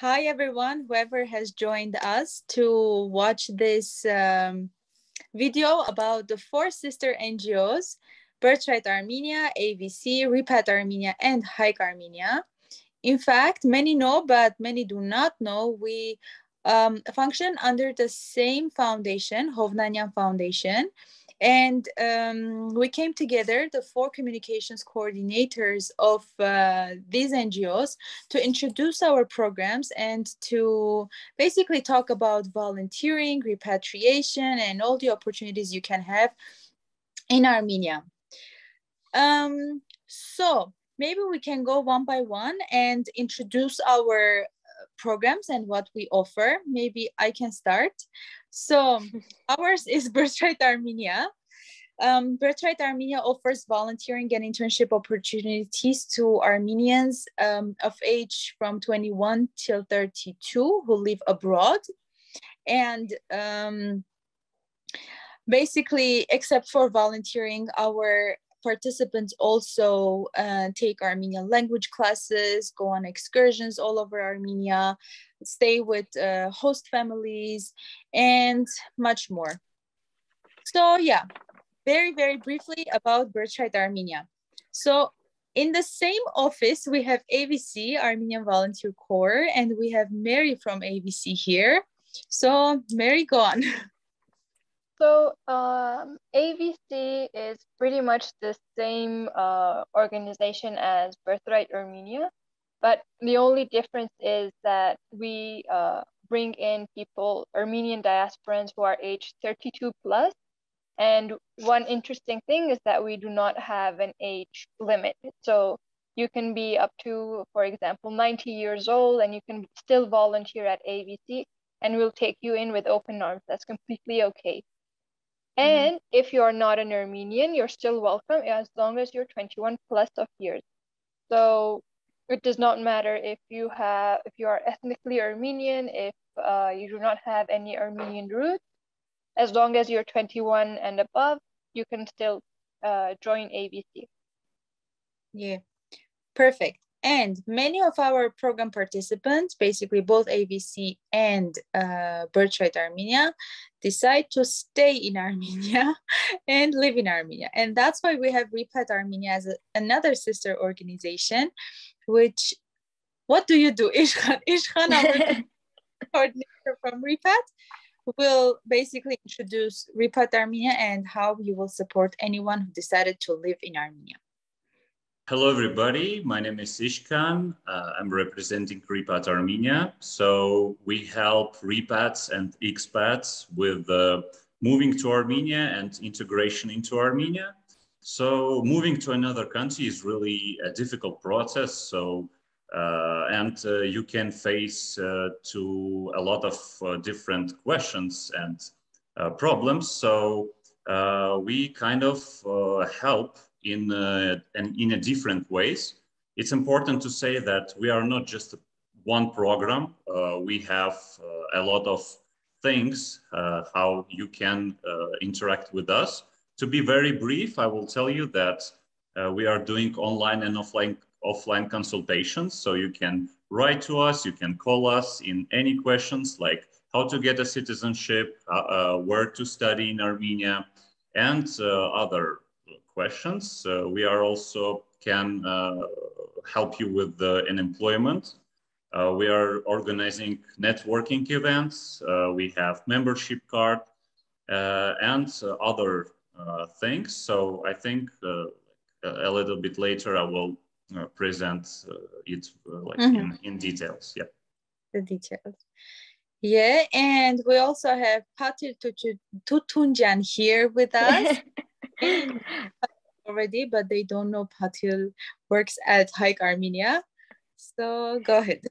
Hi, everyone, whoever has joined us to watch this um, video about the four sister NGOs, Birthright Armenia, AVC, Repat Armenia, and Hike Armenia. In fact, many know, but many do not know, we um, function under the same foundation, Hovnanian Foundation, and um, we came together, the four communications coordinators of uh, these NGOs, to introduce our programs and to basically talk about volunteering, repatriation, and all the opportunities you can have in Armenia. Um, so maybe we can go one by one and introduce our uh, programs and what we offer. Maybe I can start. So ours is Birthright Armenia. Um, Birthright Armenia offers volunteering and internship opportunities to Armenians um, of age from 21 till 32 who live abroad. And um, basically, except for volunteering, our participants also uh, take Armenian language classes, go on excursions all over Armenia, stay with uh, host families, and much more. So yeah, very, very briefly about Birthright Armenia. So in the same office, we have AVC, Armenian Volunteer Corps, and we have Mary from AVC here. So Mary, go on. So um, is pretty much the same uh, organization as Birthright Armenia, but the only difference is that we uh, bring in people, Armenian diasporans who are aged 32 plus. And one interesting thing is that we do not have an age limit. So you can be up to, for example, 90 years old and you can still volunteer at AVC and we'll take you in with open arms. That's completely okay. Mm-hmm. And mm-hmm. if you're not an Armenian, you're still welcome as long as you're 21 plus of years. So it does not matter if you have if you are ethnically Armenian, if uh, you do not have any Armenian roots, as long as you're 21 and above, you can still uh, join AVC. Yeah, perfect. And many of our program participants, basically both AVC and uh, Birthright Armenia, decide to stay in Armenia and live in Armenia. And that's why we have Repat Armenia as a, another sister organization, which, what do you do? Ishkhan, Ishkhan our coordinator from Repat, will basically introduce Repat Armenia and how you will support anyone who decided to live in Armenia. Hello, everybody. My name is Ishkhan. Uh, I'm representing Repat Armenia. So we help repats and expats with uh, moving to Armenia and integration into Armenia. So moving to another country is really a difficult process. So uh, and uh, you can face uh, to a lot of uh, different questions and problems. So we kind of help in, uh, and in a different ways. It's important to say that we are not just one program. Uh, we have uh, a lot of things uh, how you can uh, interact with us. To be very brief, I will tell you that uh, we are doing online and offline offline consultations. So you can write to us, you can call us in any questions like how to get a citizenship, where to study in Armenia, and other questions. we are also can uh, help you with the unemployment. Uh, we are organizing networking events. Uh, we have membership card and other things. So I think a little bit later I will present it like mm -hmm. in, in details. Yeah. The details. Yeah, and we also have Patil Toutounjian here with us. already, but they don't know Patil works at Hike Armenia. So go ahead.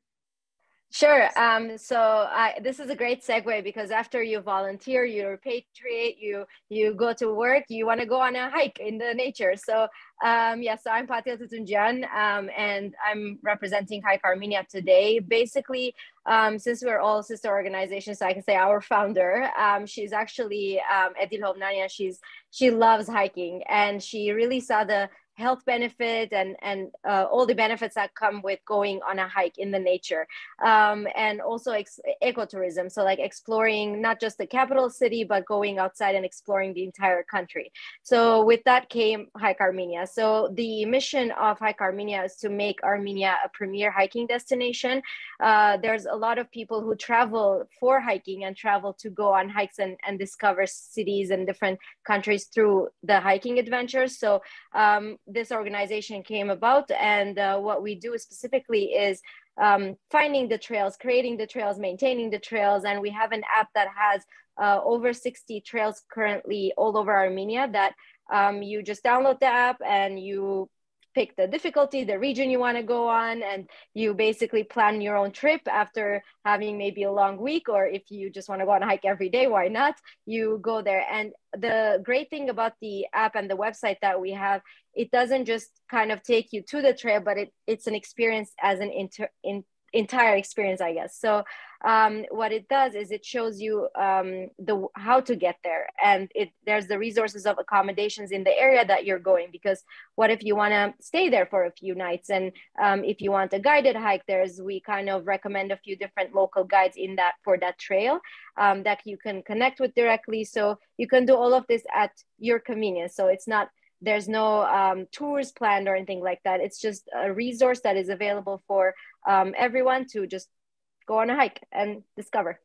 Sure. Um, so I, this is a great segue because after you volunteer, you repatriate, you you go to work, you want to go on a hike in the nature. So um, yeah, so I'm Patil Toutounjian, um, and I'm representing Hike Armenia today. Basically, um, since we're all sister organizations, so I can say our founder, um, she's actually um, Edele Hovnanian. She's she loves hiking, and she really saw the health benefit and and uh, all the benefits that come with going on a hike in the nature um, and also ex- ecotourism. So like exploring not just the capital city but going outside and exploring the entire country. So with that came hike armenia. So the mission of hike armenia is to make armenia a premier hiking destination. Uh, there's a lot of people who travel for hiking and travel to go on hikes and, and discover cities and different countries through the hiking adventures. So um, this organization came about. And uh, what we do specifically is um, finding the trails, creating the trails, maintaining the trails. And we have an app that has uh, over 60 trails currently all over Armenia that um, you just download the app and you pick the difficulty, the region you want to go on, and you basically plan your own trip after having maybe a long week, or if you just want to go on a hike every day, why not? You go there. And the great thing about the app and the website that we have, it doesn't just kind of take you to the trail, but it, it's an experience as an inter, in, entire experience, I guess. So um, what it does is it shows you um, the how to get there, and it there's the resources of accommodations in the area that you're going. Because what if you want to stay there for a few nights, and um, if you want a guided hike, there's we kind of recommend a few different local guides in that for that trail um, that you can connect with directly. So you can do all of this at your convenience. So it's not there's no um, tours planned or anything like that. It's just a resource that is available for um, everyone to just go on a hike and discover.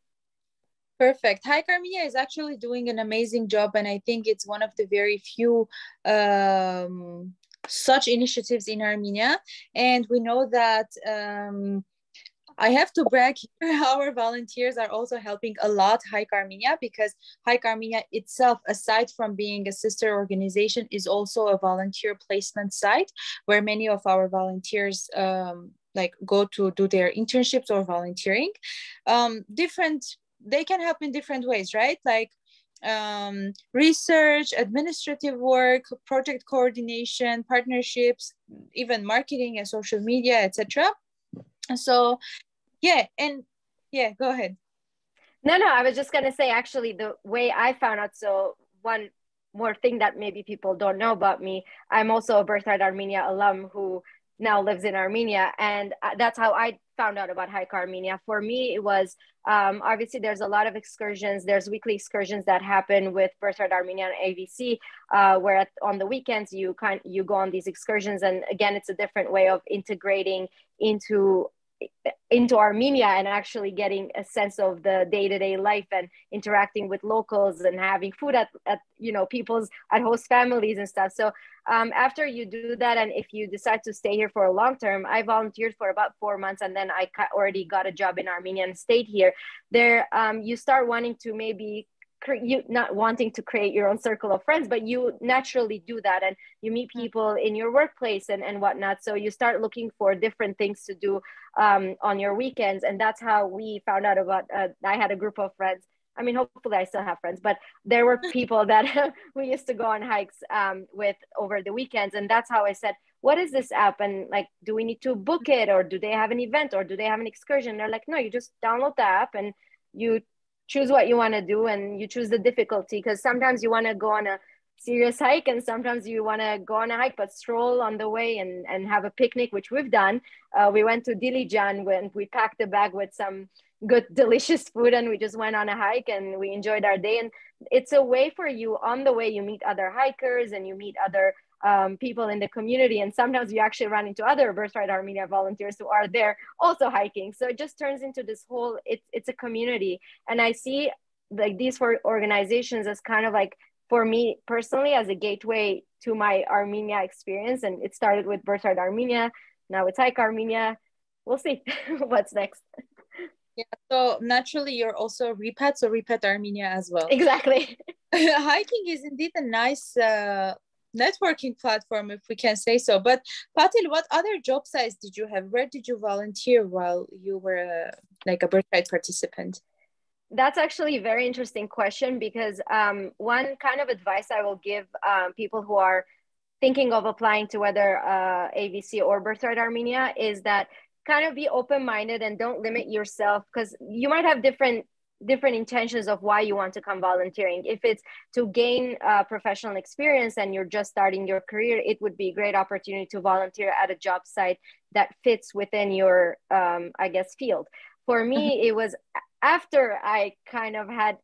Perfect. Hike Armenia is actually doing an amazing job, and I think it's one of the very few um, such initiatives in Armenia. And we know that um, I have to brag here, our volunteers are also helping a lot Hike Armenia because Hike Armenia itself, aside from being a sister organization, is also a volunteer placement site where many of our volunteers um, like go to do their internships or volunteering. Um, different they can help in different ways right? Like um, research administrative work project coordination partnerships even marketing and social media etc so yeah and yeah go ahead no no i was just going to say actually the way i found out so one more thing that maybe people don't know about me i'm also a birthright armenia alum who now lives in Armenia. And uh, that's how I found out about Hike Armenia. For me, it was um, obviously there's a lot of excursions. There's weekly excursions that happen with Birthright Armenia and AVC, uh, where at, on the weekends you kind you go on these excursions. And again, it's a different way of integrating into into Armenia and actually getting a sense of the day-to-day life and interacting with locals and having food at, at you know people's at host families and stuff. So um, after you do that, and if you decide to stay here for a long term, I volunteered for about four months, and then I already got a job in Armenia and stayed here. There, um, you start wanting to maybe you not wanting to create your own circle of friends but you naturally do that and you meet mm-hmm. people in your workplace and, and whatnot. So you start looking for different things to do um, on your weekends. And that's how we found out about uh, i had a group of friends. I mean hopefully i still have friends but there were people that we used to go on hikes um, with over the weekends. And that's how i said what is this app? And like do we need to book it? Or do they have an event? Or do they have an excursion? They're like no you just download the app and you choose what you want to do and you choose the difficulty because sometimes you want to go on a serious hike and sometimes you want to go on a hike but stroll on the way and, and have a picnic which we've done. Uh, we went to dilijan when we packed a bag with some good delicious food and we just went on a hike and we enjoyed our day. And it's a way for you on the way you meet other hikers and you meet other um, people in the community. And sometimes you actually run into other Birthright Armenia volunteers who are there also hiking. So it just turns into this whole, it's, it's a community. And I see like these four organizations as kind of like, for me personally, as a gateway to my Armenia experience. And it started with Birthright Armenia. Now it's Hike Armenia. We'll see what's next. Yeah, so naturally you're also a Repat, so Repat Armenia as well. Exactly. Hiking is indeed a nice uh, networking platform, if we can say so. But Patil, what other job sites did you have? Where did you volunteer while you were a, like a birthright participant? That's actually a very interesting question because um, one kind of advice I will give um, people who are thinking of applying to whether uh, AVC or Birthright Armenia is that kind of be open minded and don't limit yourself because you might have different different intentions of why you want to come volunteering. If it's to gain uh, professional experience and you're just starting your career, it would be a great opportunity to volunteer at a job site that fits within your, um, I guess, field. For me, it was after I kind of had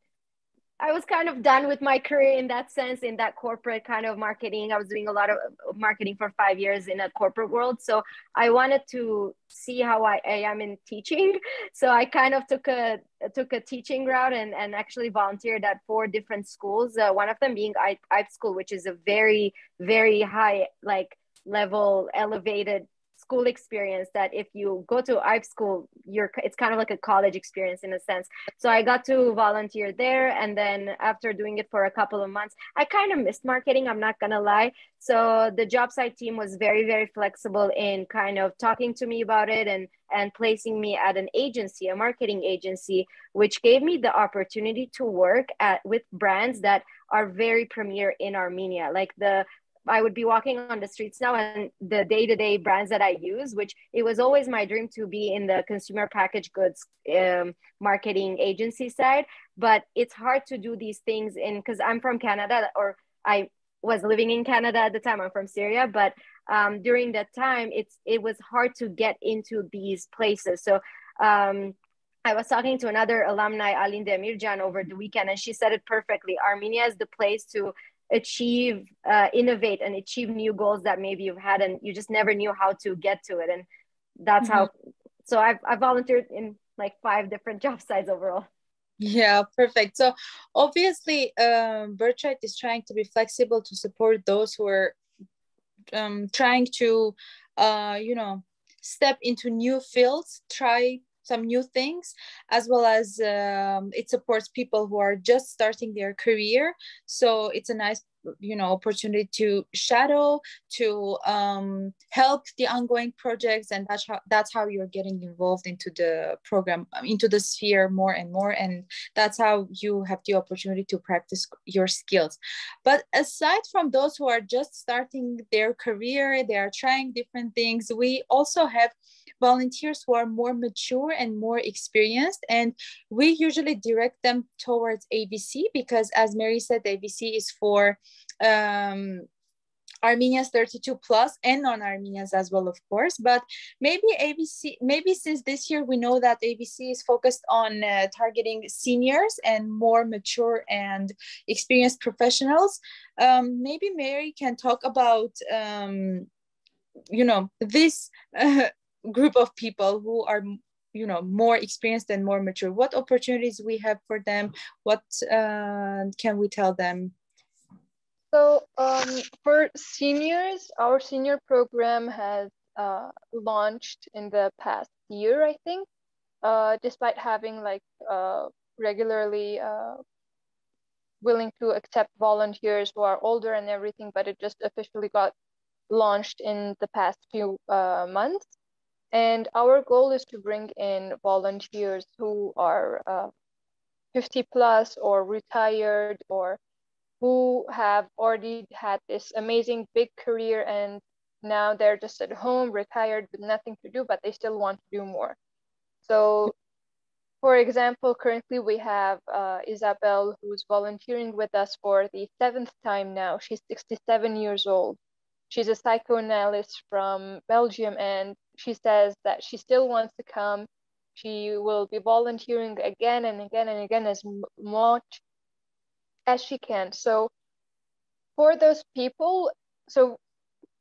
I was kind of done with my career in that sense, in that corporate kind of marketing. I was doing a lot of marketing for five years in a corporate world. So I wanted to see how I, I am in teaching. So I kind of took a took a teaching route and, and actually volunteered at four different schools. Uh, one of them being Ayb School, which is a very, very high like level elevated school experience that if you go to Ayb school, you're it's kind of like a college experience in a sense. So I got to volunteer there, and then after doing it for a couple of months, I kind of missed marketing. I'm not gonna lie. So the job site team was very very flexible in kind of talking to me about it and and placing me at an agency, a marketing agency, which gave me the opportunity to work at with brands that are very premier in Armenia, like the I would be walking on the streets now and the day-to-day brands that I use, which it was always my dream to be in the consumer packaged goods um, marketing agency side. But it's hard to do these things in because I'm from Canada or I was living in Canada at the time. I'm from Syria, but um, during that time, it's it was hard to get into these places. So um, I was talking to another alumni, Aline Demirjan, over the weekend, and she said it perfectly. Armenia is the place to achieve uh, innovate and achieve new goals that maybe you've had and you just never knew how to get to it. And that's mm-hmm. how so I've, I've volunteered in like five different job sites overall. Yeah perfect. So obviously um, birthright is trying to be flexible to support those who are um, trying to uh, you know step into new fields try some new things as well as um, it supports people who are just starting their career. So it's a nice you know opportunity to shadow to um, help the ongoing projects and that's how that's how you're getting involved into the program into the sphere more and more and that's how you have the opportunity to practice your skills. But aside from those who are just starting their career they are trying different things we also have volunteers who are more mature and more experienced and we usually direct them towards AVC because as mary said AVC is for um, Armenians 32 plus and non-Armenians as well, of course. But maybe AVC, maybe since this year we know that AVC is focused on uh, targeting seniors and more mature and experienced professionals. Um, maybe Mary can talk about, um, you know, this uh, group of people who are you know more experienced and more mature. What opportunities we have for them? What uh, can we tell them? So um, for seniors, our senior program has uh, launched in the past year, I think, uh, despite having like uh, regularly uh, willing to accept volunteers who are older and everything, but it just officially got launched in the past few uh, months. And our goal is to bring in volunteers who are uh, 50 plus or retired or who have already had this amazing big career and now they're just at home retired with nothing to do but they still want to do more. So for example currently we have uh, isabel who's volunteering with us for the seventh time now. She's 67 years old. She's a psychoanalyst from belgium and she says that she still wants to come she will be volunteering again and again and again as much as she can. So for those people, so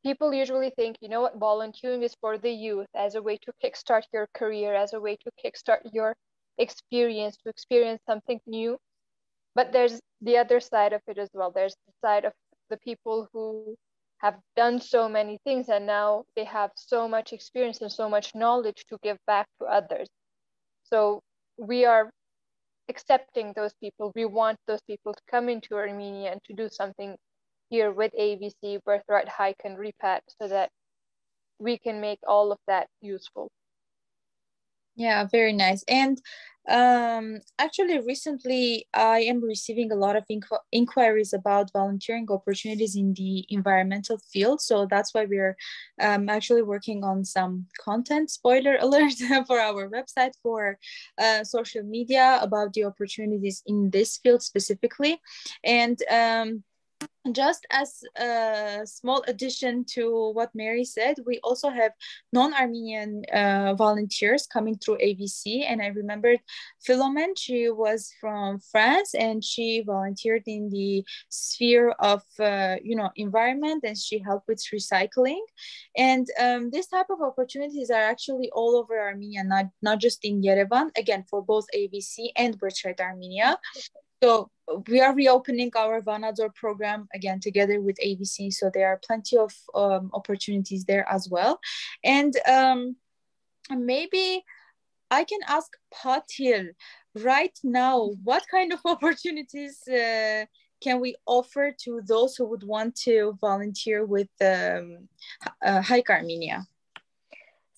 people usually think, you know what, volunteering is for the youth as a way to kickstart your career, as a way to kickstart your experience, to experience something new. But there's the other side of it as well. There's the side of the people who have done so many things and now they have so much experience and so much knowledge to give back to others. So we are accepting those people. We want those people to come into Armenia and to do something here with AVC Birthright Hike, and Repat so that we can make all of that useful. Yeah, very nice. And Um, actually, recently I am receiving a lot of inqu- inquiries about volunteering opportunities in the environmental field. So that's why we're um, actually working on some content, spoiler alert, for our website, for uh, social media about the opportunities in this field specifically. And um, just as a small addition to what Mary said, we also have non-Armenian uh, volunteers coming through AVC. And I remembered Philomen, she was from France and she volunteered in the sphere of, uh, you know, environment and she helped with recycling. And um, this type of opportunities are actually all over Armenia, not, not just in Yerevan, again, for both AVC and Birthright Armenia. So we are reopening our Vanadzor program again together with AVC. So there are plenty of um, opportunities there as well. And um, maybe I can ask Patil right now, what kind of opportunities uh, can we offer to those who would want to volunteer with um, uh, Hike Armenia?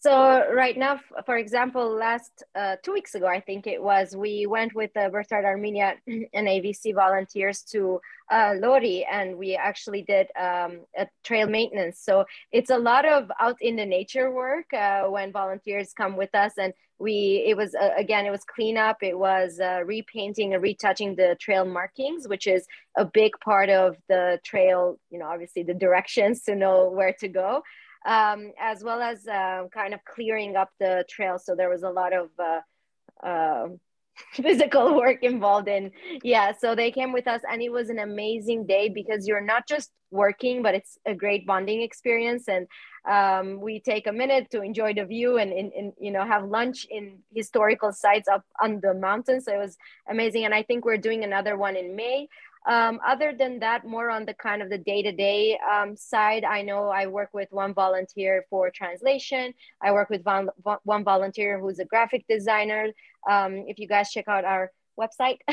So right now, for example, last uh, two weeks ago, I think it was, we went with the Birthright Armenia and AVC volunteers to uh, Lori, and we actually did um, a trail maintenance. So it's a lot of out in the nature work uh, when volunteers come with us, and we it was uh, again it was cleanup, it was uh, repainting and retouching the trail markings, which is a big part of the trail. You know, obviously the directions to know where to go um, as well as uh, kind of clearing up the trail. So there was a lot of uh, uh, physical work involved in. Yeah, so they came with us, and it was an amazing day because you're not just working, but it's a great bonding experience. And um, we take a minute to enjoy the view and, and, and, you know have lunch in historical sites up on the mountain. So it was amazing, and I think we're doing another one in May. Um, other than that, more on the kind of the day-to-day um, side, I know I work with one volunteer for translation. I work with one, one volunteer who's a graphic designer. Um, if you guys check out our website,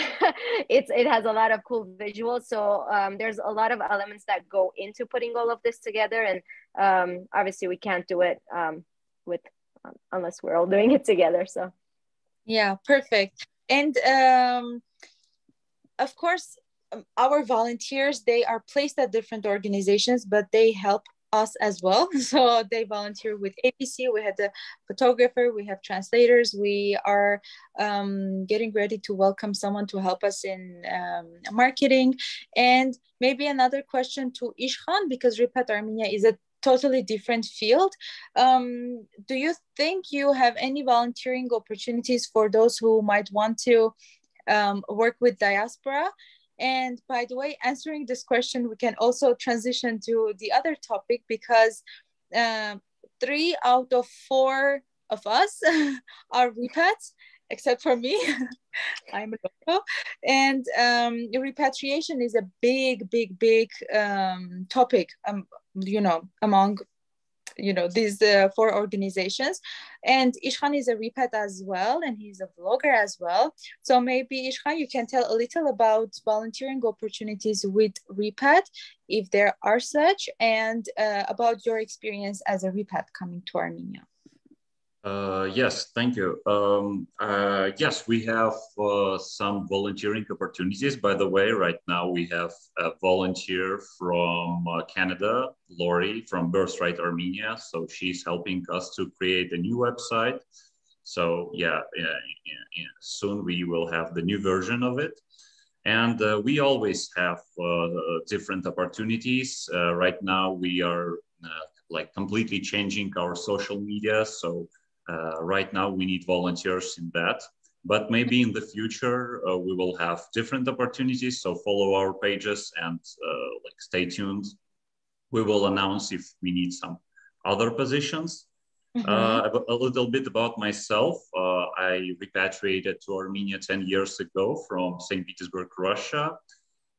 it's it has a lot of cool visuals. So um, there's a lot of elements that go into putting all of this together, and um, obviously we can't do it um, with unless we're all doing it together. So yeah, perfect. And of course our volunteers they are placed at different organizations but they help us as well. So they volunteer with AVC we had a photographer we have translators we are um, getting ready to welcome someone to help us in um, marketing. And maybe another question to ishkhan because repat armenia is a totally different field. Um, do you think you have any volunteering opportunities for those who might want to um, work with diaspora and by the way, answering this question, we can also transition to the other topic because um, three out of four of us are repats, except for me. I'm a local. And um, repatriation is a big, big, big um, topic, um, you know, among you know these uh, four organizations. And ishkhan is a repat as well and he's a vlogger as well. So maybe ishkhan you can tell a little about volunteering opportunities with repat if there are such and uh, about your experience as a repat coming to armenia uh, yes, thank you. Um, uh, yes, we have uh, some volunteering opportunities. By the way, right now we have a volunteer from uh, Canada, Lori from Birthright Armenia. So she's helping us to create a new website. So yeah, yeah, yeah soon we will have the new version of it. And uh, we always have different opportunities. right now we are like completely changing our social media. So uh, right now, we need volunteers in that, but maybe in the future uh, we will have different opportunities. So follow our pages and uh, like stay tuned. We will announce if we need some other positions. Mm-hmm. Uh, a little bit about myself. Uh, I repatriated to Armenia 10 years ago from St. Petersburg, Russia.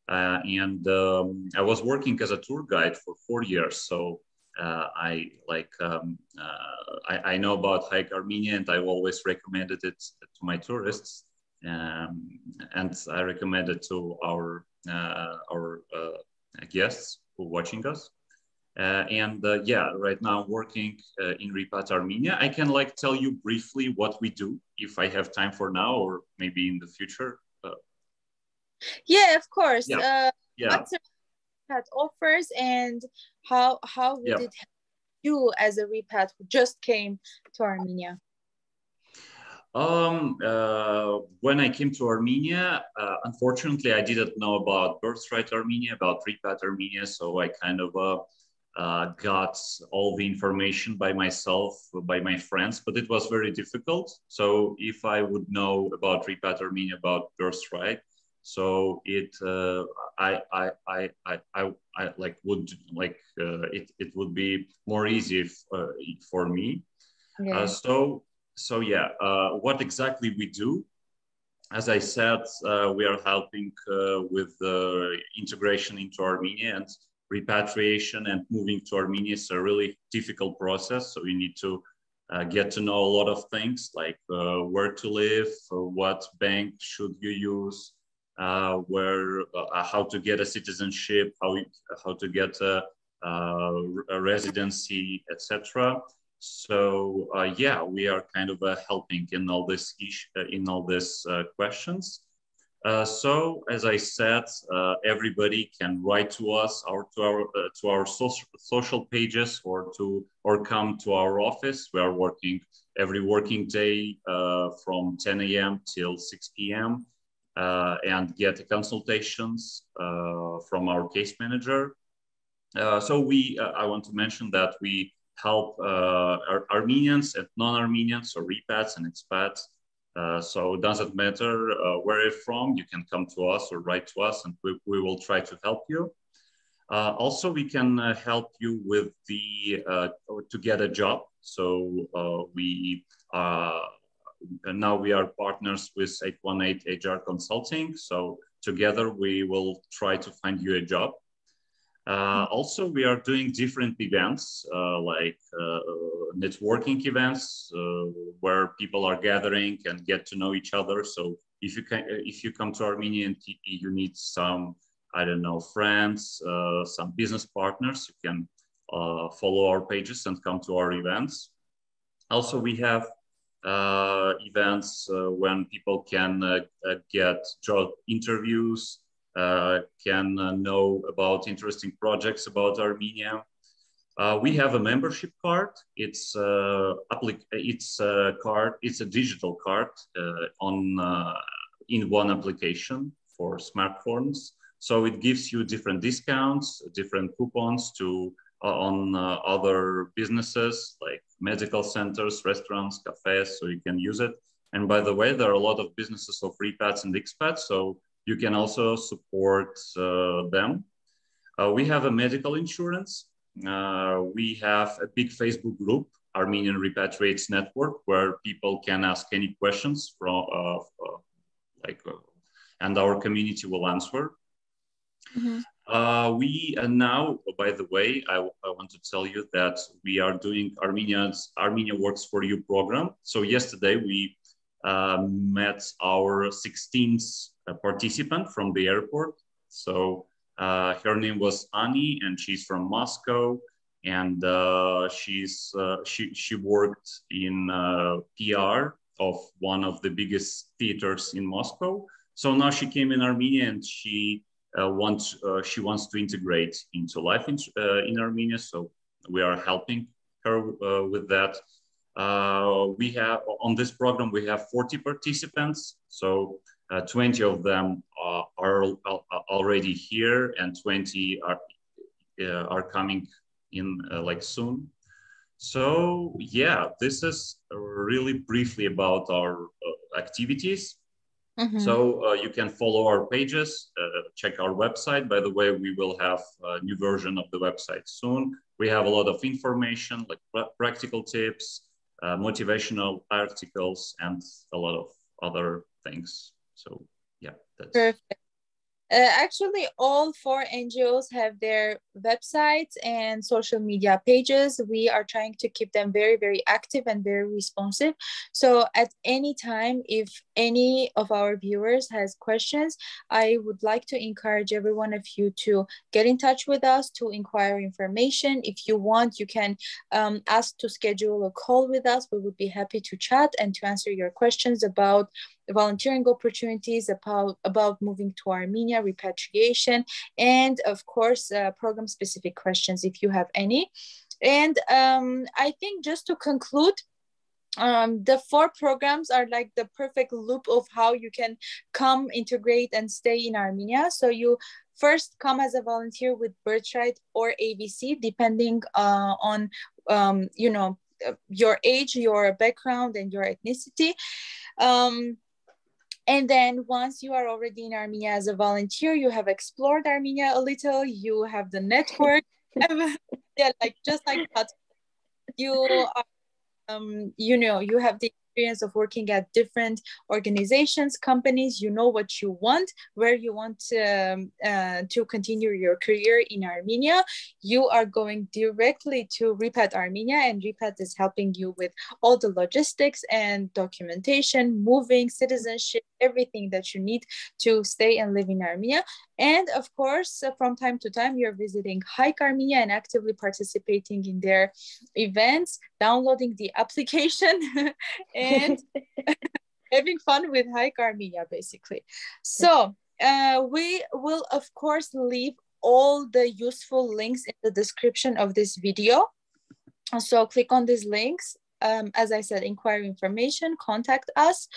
Uh, and um, I was working as a tour guide for four years. So I like um, uh, I, I, know about Hike Armenia and I've always recommended it to my tourists um, and I recommend it to our uh, our guests who are watching us Uh, and uh, yeah, right now I'm working uh, in Repat Armenia. I can like tell you briefly what we do if I have time for now or maybe in the future. Uh, yeah, of course. Yeah. yeah. What's Repat offers and how how would Yeah. it help you as a Repat who just came to Armenia? Um, uh, when I came to Armenia, uh, unfortunately, I didn't know about Birthright Armenia, about Repat Armenia, so I kind of uh, uh, got all the information by myself, by my friends, but it was very difficult. So if I would know about Repat Armenia, about Birthright, so it, uh, I, I, I, I, I, like would like uh, it, it would be more easy if, uh, for me. Uh, so, so yeah, uh, what exactly we do? As I said, uh, we are helping uh, with the integration into Armenia and repatriation and moving to Armenia is a really difficult process. So you need to uh, get to know a lot of things like uh, where to live, what bank should you use, uh, where, uh, how to get a citizenship, how, how to get a, a residency, etc. So uh, yeah, we are kind of uh, helping in all this uh, in all these questions. So as I said, everybody can write to us or to our to our social social pages or to or come to our office. We are working every working day from 10 a.m. till 6 p.m. Uh, and get consultations uh, from our case manager. Uh, so we, I want to mention that we help Ar Armenians and non-Armenians, so repats and expats, uh, so it doesn't matter uh, where you're from, you can come to us or write to us and we, we will try to help you. Uh, also, we can help you with the, to get a job. So we, now we are partners with 818 HR Consulting. So together we will try to find you a job. Uh, also, we are doing different events uh, like uh, networking events where people are gathering and get to know each other. So if you can, if you come to Armenia and you need some, I don't know, friends, some business partners, you can follow our pages and come to our events. Also, we have uh, Uh, events uh, when people can uh, uh get job interviews, uh, can know about interesting projects about Armenia. we have a membership card. It's it's a card. It's a digital card on in one application for smartphones. So it gives you different discounts, different coupons to uh, on uh, other businesses like medical centers, restaurants, cafes, so you can use it. And by the way, there are a lot of businesses of repats and expats, so you can also support uh, them. Uh, we have a medical insurance. Uh, we have a big Facebook group, Armenian Repatriates Network, where people can ask any questions from, uh, like, and our community will answer. Mm-hmm. Uh, we uh, now, by the way, I, I, want to tell you that we are doing Armenia's Armenia Works for You program. So yesterday we uh, met our 16th uh, participant from the airport. So uh, her name was Annie, and she's from Moscow, and uh, she's she she worked in PR of one of the biggest theaters in Moscow. So now she came in Armenia, and she uh, Uh, wants uh, she wants to integrate into life in, uh, in Armenia. So we are helping her uh, with that. Uh, we have on this program we have 40 participants. So 20 of them are, are already here, and 20 are are coming in like soon. So yeah, this is really briefly about our activities. Mm-hmm. So uh, you can follow our pages, uh, check our website. By the way, we will have a new version of the website soon. We have a lot of information, like pr- practical tips, uh, motivational articles, and a lot of other things. So yeah, that's perfect. Uh, actually, all four NGOs have their websites and social media pages. We are trying to keep them very, very active and very responsive. So at any time, if any of our viewers has questions, I would like to encourage every one of you to get in touch with us to inquire information. If you want, you can um, ask to schedule a call with us. We would be happy to chat and to answer your questions about volunteering opportunities, about, about moving to Armenia, repatriation, and of course, uh, program specific questions if you have any. And um, I think just to conclude, um, the four programs are like the perfect loop of how you can come, integrate, and stay in Armenia. So you first come as a volunteer with Birthright or AVC, depending uh, on um, you know uh, your age, your background, and your ethnicity. Um, and then once you are already in Armenia as a volunteer, you have explored Armenia a little, you have the network. yeah, like just like that. You are, um, you know, you have the experience of working at different organizations, companies, you know what you want, where you want to, um, uh, to continue your career in Armenia, you are going directly to Repat Armenia, and Repat is helping you with all the logistics and documentation, moving, citizenship, everything that you need to stay and live in Armenia. And of course, uh, from time to time, you're visiting Hike Armenia and actively participating in their events, downloading the application, and having fun with Hike Armenia, basically. So uh, we will, of course, leave all the useful links in the description of this video. So click on these links. Um, as I said, inquire information, contact us.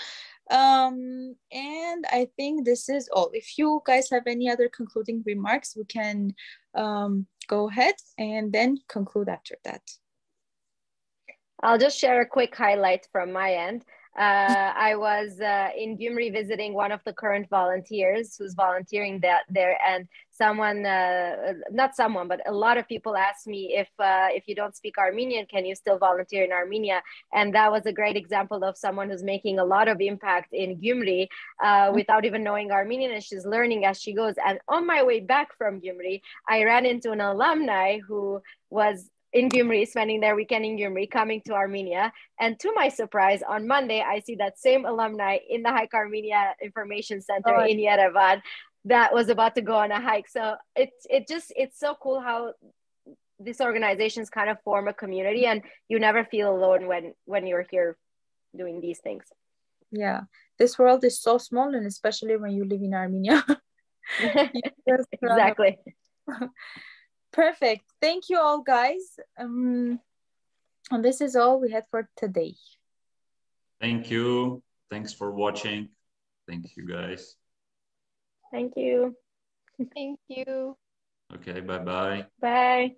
Um, and I think this is all. If you guys have any other concluding remarks, we can um, go ahead and then conclude after that. I'll just share a quick highlight from my end. Uh, I was uh, in Gyumri visiting one of the current volunteers who's volunteering that there, and someone, uh, not someone, but a lot of people asked me if uh, if you don't speak Armenian, can you still volunteer in Armenia? And that was a great example of someone who's making a lot of impact in Gyumri uh, without even knowing Armenian, and she's learning as she goes. And on my way back from Gyumri, I ran into an alumni who was in Gyumri, spending their weekend in Gyumri, coming to Armenia. And to my surprise, on Monday, I see that same alumni in the Hike Armenia Information Center oh. in Yerevan that was about to go on a hike. So it's it just it's so cool how these organizations kind of form a community and you never feel alone when when you're here doing these things. Yeah. This world is so small and especially when you live in Armenia. Uh, exactly. Perfect. Thank you all, guys. Um, and this is all we had for today. Thank you. Thanks for watching. Thank you, guys. Thank you. Thank you. Okay, bye-bye. Bye.